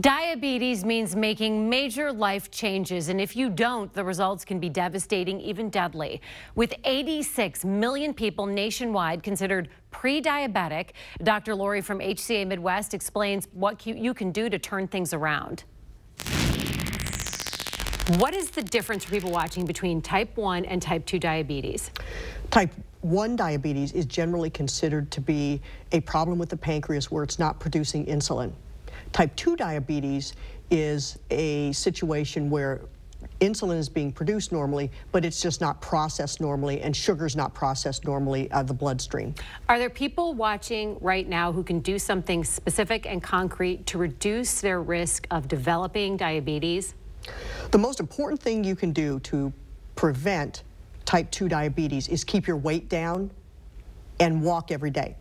Diabetes means making major life changes, and if you don't, the results can be devastating, even deadly. With 86 million people nationwide considered pre-diabetic, Dr. Lori from HCA Midwest explains what you can do to turn things around. What is the difference for people watching between type 1 and type 2 diabetes? Type 1 diabetes is generally considered to be a problem with the pancreas where it's not producing insulin. Type 2 diabetes is a situation where insulin is being produced normally, but it's just not processed normally, and sugar's not processed normally out of the bloodstream. Are there people watching right now who can do something specific and concrete to reduce their risk of developing diabetes? The most important thing you can do to prevent type 2 diabetes is keep your weight down and walk every day.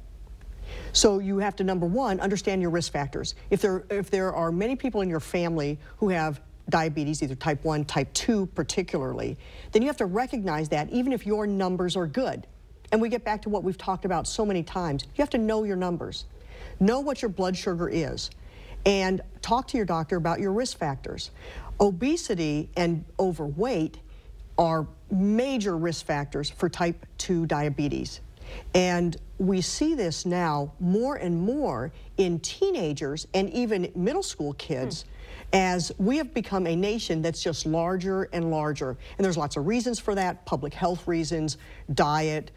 So you have to, number one, understand your risk factors. If there, if there are many people in your family who have diabetes, either type 1, type 2 particularly, then you have to recognize that even if your numbers are good. And we get back to what we've talked about so many times. You have to know your numbers. Know what your blood sugar is. And talk to your doctor about your risk factors. Obesity and overweight are major risk factors for type 2 diabetes. And we see this now more and more in teenagers and even middle school kids. Hmm as we have become a nation that's just larger and larger. And there's lots of reasons for that, public health reasons, diet,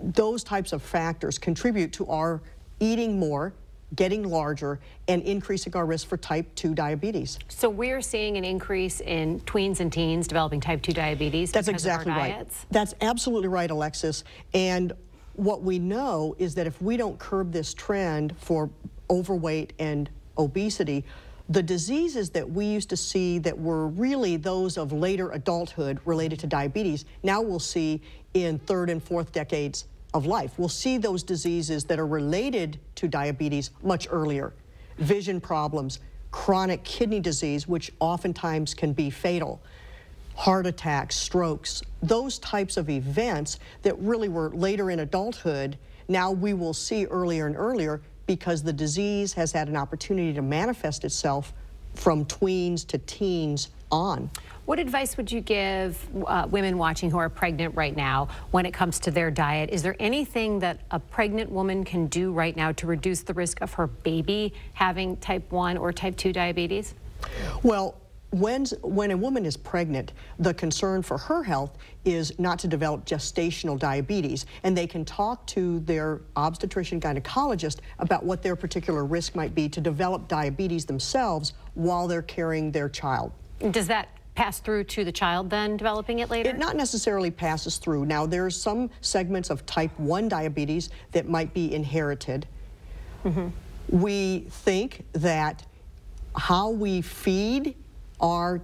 those types of factors contribute to our eating more, getting larger, and increasing our risk for type 2 diabetes. So we're seeing an increase in tweens and teens developing type 2 diabetes That's exactly right. That's absolutely right, Alexis. And what we know is that if we don't curb this trend for overweight and obesity, the diseases that we used to see that were really those of later adulthood related to diabetes, now we'll see in third and fourth decades of life. We'll see those diseases that are related to diabetes much earlier. Vision problems, chronic kidney disease, which oftentimes can be fatal heart attacks, strokes, those types of events that really were later in adulthood, now we will see earlier and earlier because the disease has had an opportunity to manifest itself from tweens to teens on. What advice would you give uh, women watching who are pregnant right now when it comes to their diet? Is there anything that a pregnant woman can do right now to reduce the risk of her baby having type 1 or type 2 diabetes? Well, when, when a woman is pregnant, the concern for her health is not to develop gestational diabetes, and they can talk to their obstetrician gynecologist about what their particular risk might be to develop diabetes themselves while they're carrying their child. Does that pass through to the child then developing it later? It not necessarily passes through. Now there's some segments of type 1 diabetes that might be inherited. Mm -hmm. We think that how we feed our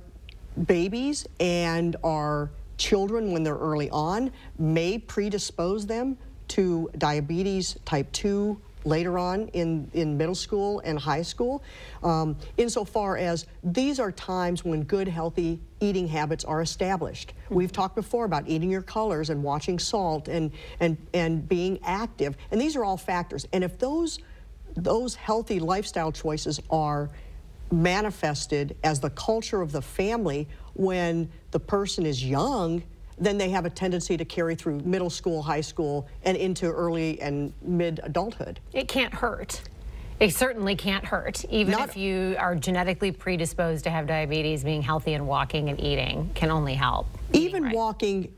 babies and our children when they're early on may predispose them to diabetes type 2 later on in, in middle school and high school, um, insofar as these are times when good, healthy eating habits are established. Hmm. We've talked before about eating your colors and watching salt and, and, and being active, and these are all factors. And if those, those healthy lifestyle choices are manifested as the culture of the family when the person is young, then they have a tendency to carry through middle school, high school, and into early and mid adulthood. It can't hurt. It certainly can't hurt, even Not, if you are genetically predisposed to have diabetes, being healthy and walking and eating can only help. Even right. walking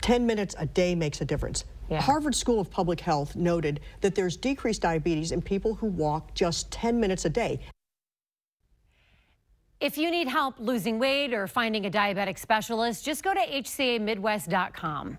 10 minutes a day makes a difference. Yeah. Harvard School of Public Health noted that there's decreased diabetes in people who walk just 10 minutes a day. If you need help losing weight or finding a diabetic specialist, just go to hcamidwest.com.